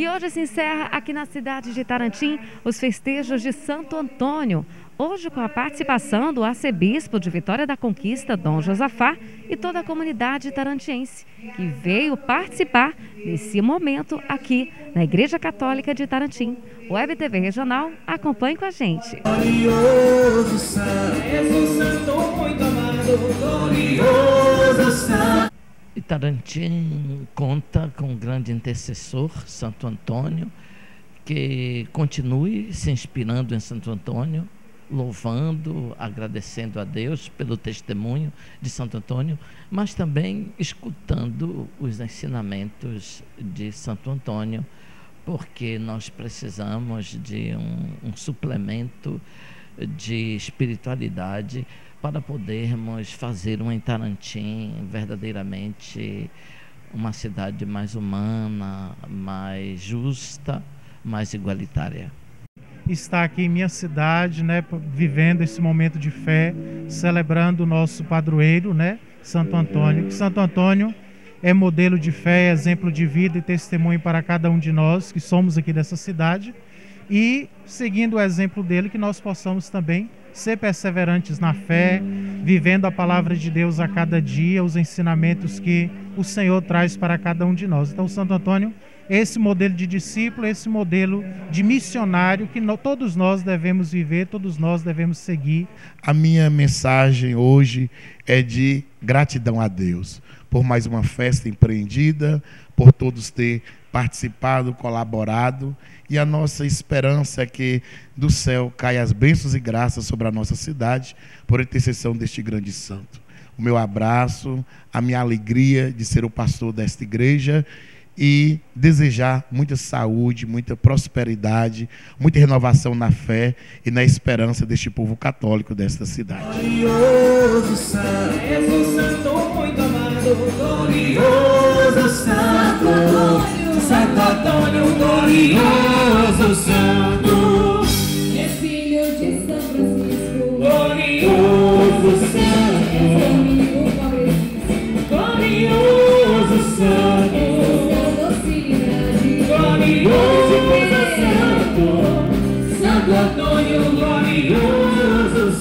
E hoje se encerra aqui na cidade de Tarantim os festejos de Santo Antônio. Hoje com a participação do arcebispo de Vitória da Conquista, Dom Josafá, e toda a comunidade tarantiense, que veio participar desse momento aqui na Igreja Católica de Tarantim. O Web TV Regional, acompanhe com a gente. Glorioso santo, muito amado, glorioso santo. Tarantim conta com um grande intercessor, Santo Antônio, que continue se inspirando em Santo Antônio, louvando, agradecendo a Deus pelo testemunho de Santo Antônio, mas também escutando os ensinamentos de Santo Antônio, porque nós precisamos de um, um suplemento de espiritualidade para podermos fazer um Itarantim verdadeiramente uma cidade mais humana, mais justa, mais igualitária estar aqui em minha cidade, né, vivendo esse momento de fé, celebrando o nosso padroeiro, né, Santo Antônio. Santo Antônio é modelo de fé, exemplo de vida e testemunho para cada um de nós que somos aqui dessa cidade. E seguindo o exemplo dele, que nós possamos também ser perseverantes na fé, vivendo a palavra de Deus a cada dia, os ensinamentos que o Senhor traz para cada um de nós. Então, Santo Antônio esse modelo de discípulo, esse modelo de missionário que no, todos nós devemos viver, todos nós devemos seguir. A minha mensagem hoje é de gratidão a Deus por mais uma festa empreendida, por todos ter participado, colaborado, e a nossa esperança é que do céu caia as bênçãos e graças sobre a nossa cidade por intercessão deste grande santo. O meu abraço, a minha alegria de ser o pastor desta igreja e desejar muita saúde, muita prosperidade, muita renovação na fé e na esperança deste povo católico desta cidade. Glorioso Santo, Santo muito amado, glorioso Santo, Santo Antônio, glorioso Santo. за блатною морю, за